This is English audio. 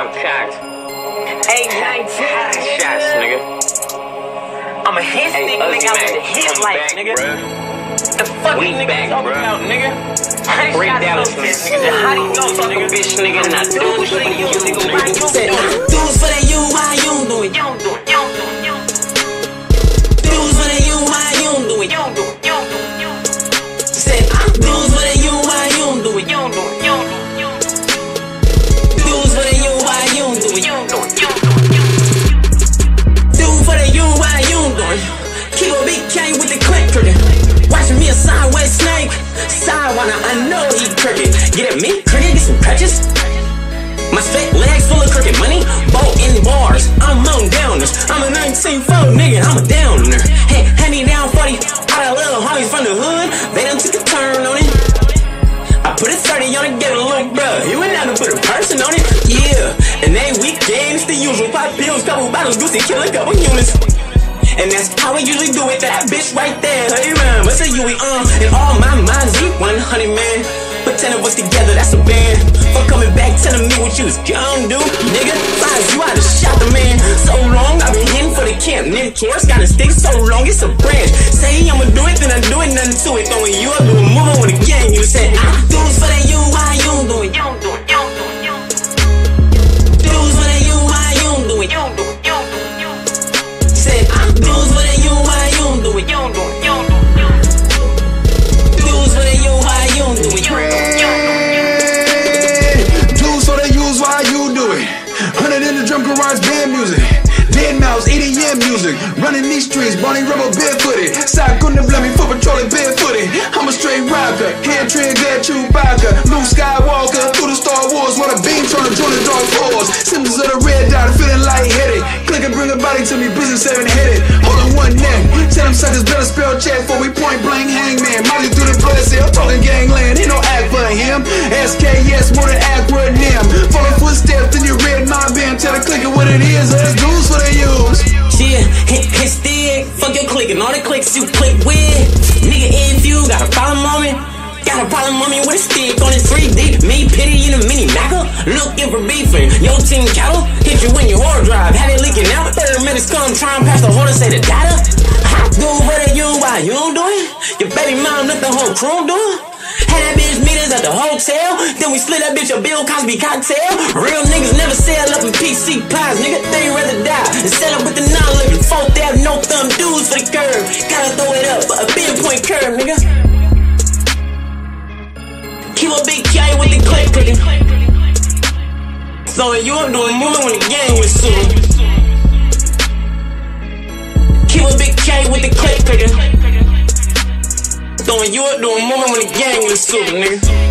I'm packed. Eight, 19, Shots, nigga. I'm a hit Hey, stick, nigga. I'm Uzi with hit come life, back, nigga. bruh. The fuck We you niggas back, talking bruh. about, nigga? Free Shots Dallas, nigga. bitch, nigga. How do you know, Fuck a bitch, nigga, and I do it for you, nigga. Said, dudes for that you, get crutches. My straight legs full of crooked money, boat in bars. I'm on downers. I'm a 19-4 nigga, I'm a downer. Hey, hand me down 40 out of little homies from the hood. They done took a turn on it. I put a 30 on it, gave it a little bruh. You ain't never put a person on it. Yeah, and they weekend, it's the usual. Pop pills, couple bottles, goosey, kill a couple humans. And that's how we usually do it. That bitch right there, hey man, what's a Yui, um, and all my minds eat 100 man. Put 10 of us together, that's a band. For coming back, telling me what you was gonna do, nigga. Flies you out shot the man. So long, I've been hitting for the camp. Nigga, Taurus got a stick so long, it's a branch. Say I'ma do it, then I do it, nothing to it. Throwing you up, a move EDM. Running these streets, Bonnie Rebel barefooted. Side couldn't blame me for patrolling barefooted. I'm a straight rocker. Hand trigger, Chewbacca. Luke Skywalker. Through the Star Wars. What a beam trying to join the dark force. Symbols of the red dot, feeling lightheaded. Click and bring a body to me, business seven headed. Holding one neck. Tell them suckers better spell check for we point blank hangman. Molly through the blood cell, talking gangland. Ain't no act all the clicks you click with. Nigga, if you got a problem on me, got a problem on me with a stick on it 3D. Me pity in a mini Maca. Looking for beefing. Your team cattle hit you when your hard drive. Have it leaking out. 30 minutes come, try and pass the order, say the data. Dude, what are you? Why you don't do it? Your baby mom, let the whole crew do it. Had that bitch meet us at the hotel. Then we split that bitch a Bill Cosby cocktail. Real niggas never sell up in PC pies, nigga. They rather die sell up with the non living. Fourth Ave, no curve. Gotta throw it up, a big point curve, nigga. Keep a big K with the click clicking. Throwing you up doing movement when the gang was soon. Keep a big K with the click clicking. Throwing you up doing movement when the gang was soon, nigga.